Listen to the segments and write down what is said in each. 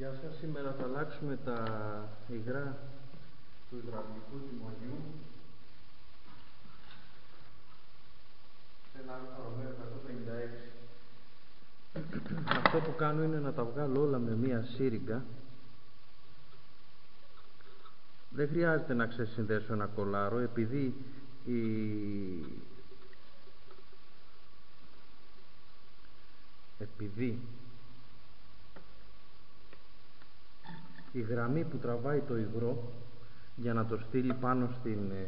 Γεια σας, σήμερα θα αλλάξουμε τα υγρά του υδραυλικού τιμονιού σε ένα Αλφα Ρωμαίο 156. Αυτό που κάνω είναι να τα βγάλω όλα με μία σύριγγα. Δεν χρειάζεται να ξεσυνδέσω ένα κολάρο επειδή η επειδή η γραμμή που τραβάει το υγρό για να το στείλει πάνω στην, ε,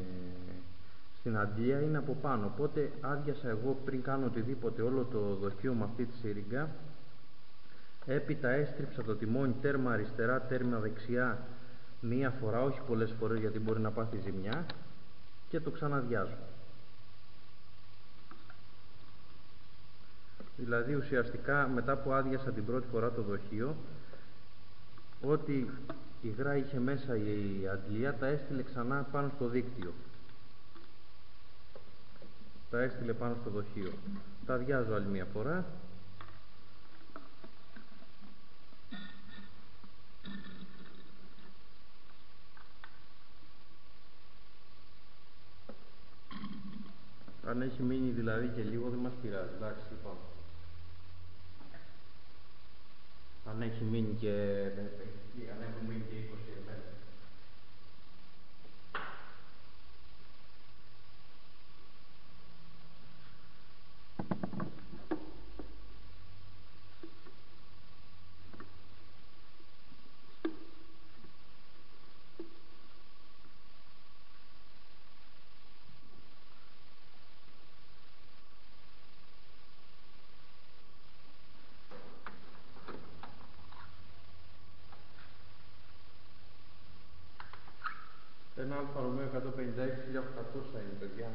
στην αντλία είναι από πάνω. Οπότε άδειασα εγώ πριν κάνω οτιδήποτε όλο το δοχείο με αυτή τη σύριγγα. Έπειτα έστριψα το τιμόνι τέρμα αριστερά τέρμα δεξιά μία φορά όχι πολλές φορές γιατί μπορεί να πάθει ζημιά και το ξαναδιάζω. Δηλαδή ουσιαστικά μετά που άδειασα την πρώτη φορά το δοχείο ό,τι υγρά είχε μέσα η αντλία τα έστειλε ξανά πάνω στο δίκτυο. Τα έστειλε πάνω στο δοχείο. Τα αδειάζω άλλη μια φορά. Αν έχει μείνει δηλαδή και λίγο δεν μας πειράζει. Εντάξει λοιπόν αν έχει μείνει και αν έχουν μείνει και 20 εμένα. Ένα Αλφα Ρωμαίο 156 1800 είναι παιδιά.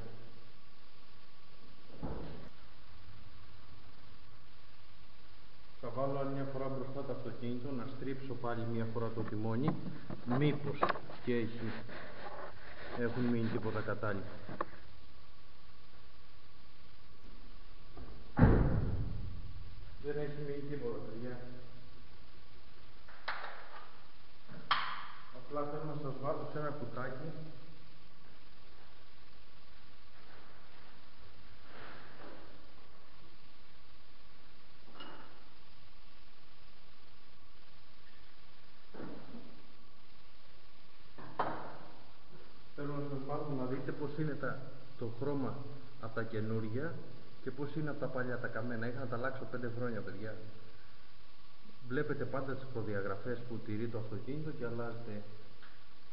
Θα βάλω άλλη μια φορά μπροστά το αυτοκίνητο, να στρίψω πάλι μια φορά το τιμόνι, μήπως και έχει, έχουν μείνει τίποτα κατάλληλα. Δεν έχει μείνει τίποτα παιδιά. Απλά θέλω να σας βάλω σε ένα κουτάκι Θέλω να σας βάλω να δείτε πως είναι τα, το χρώμα από τα καινούργια και πως είναι από τα παλιά τα καμένα. Είχα να τα αλλάξω πέντε χρόνια παιδιά βλέπετε πάντα τις προδιαγραφές που τηρεί το αυτοκίνητο και αλλάζετε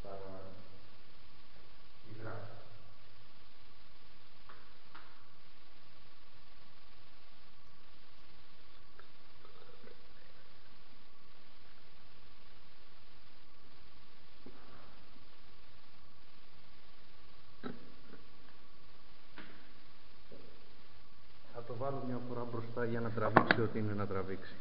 τα υγρά. Θα το βάλω μια φορά μπροστά για να τραβήξει ό,τι είναι να τραβήξει.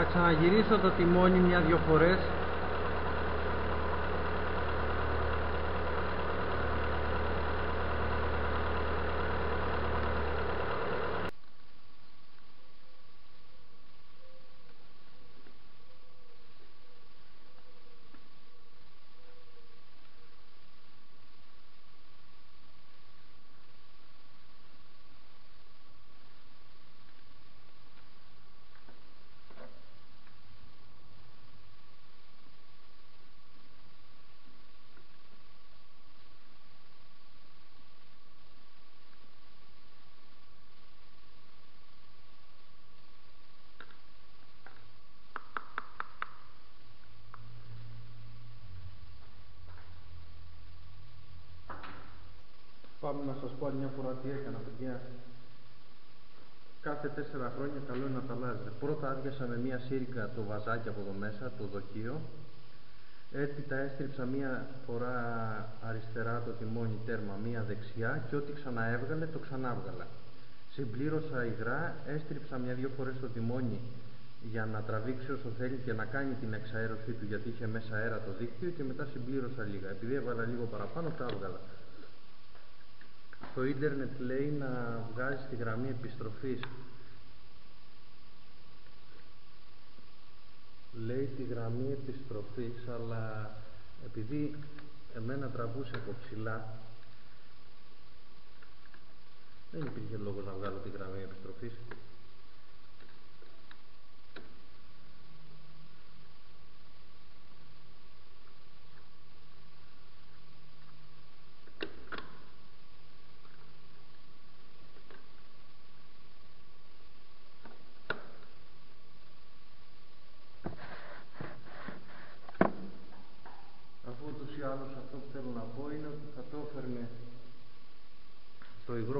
Θα ξαναγυρίσω το τιμόνι μια-δυο φορές πάνω να σας πω άλλη μια φορά τι έκανα, παιδιά. Κάθε τέσσερα χρόνια καλό είναι να τα αλλάζετε. Πρώτα άδειασα με μια σύριγγα το βαζάκι από εδώ μέσα, το δοχείο. Έτσι τα έστριψα μία φορά αριστερά το τιμόνι τέρμα, μία δεξιά και ό,τι ξαναέβγαλε το ξανάβγαλα. Συμπλήρωσα υγρά, έστριψα μια-δυο φορές το τιμόνι για να τραβήξει όσο θέλει και να κάνει την εξαέρωσή του γιατί είχε μέσα αέρα το δίκτυο και μετά συμπλήρωσα λίγα. Επειδή έβαλα λίγο παραπάνω τα έβγαλα. Το ίντερνετ λέει να βγάζει τη γραμμή επιστροφής. Λέει τη γραμμή επιστροφής αλλά επειδή εμένα τραβούσε από ψηλά δεν υπήρχε λόγος να βγάλω τη γραμμή επιστροφής.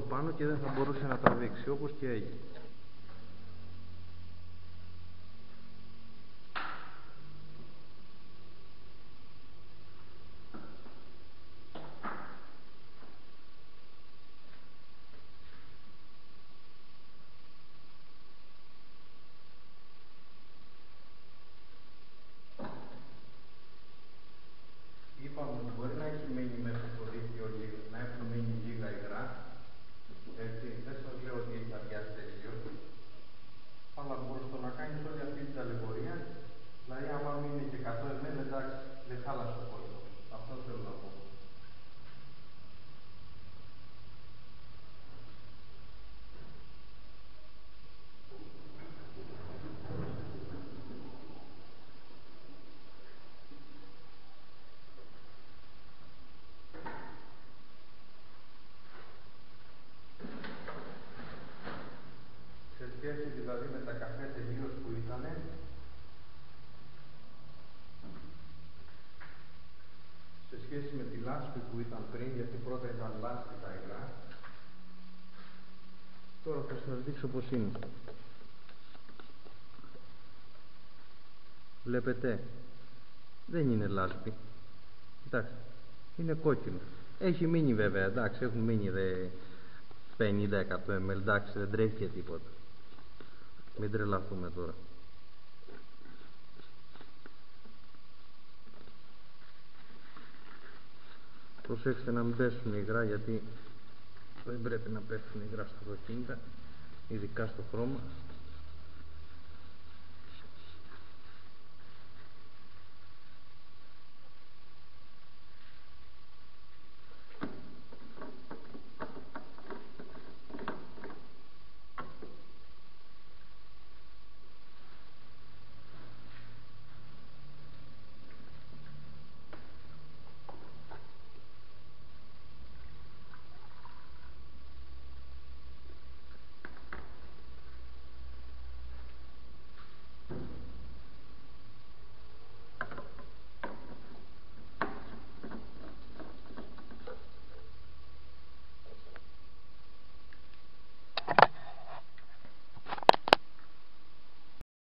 Πάνω και δεν θα μπορούσε να τα δείξει όπως και έγινε. Που ήταν πριν, γιατί πρώτα ήταν λάσπη τα υγρά. Τώρα θα σας δείξω πως είναι. Βλέπετε, δεν είναι λάσπη. Κοιτάξτε, είναι κόκκινο. Έχει μείνει βέβαια, εντάξει, έχουν μείνει δε 50-100 ml, εντάξει, δεν τρέχει και τίποτα. Μην τρελαθούμε τώρα. Προσέξτε να μην πέσουν υγρά γιατί δεν πρέπει να πέφτουν υγρά στα αυτοκίνητα ειδικά στο χρώμα